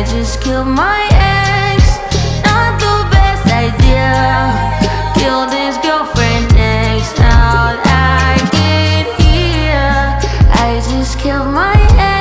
I just killed my ex. Not the best idea. Killed his girlfriend next. Now I get here? I just killed my ex.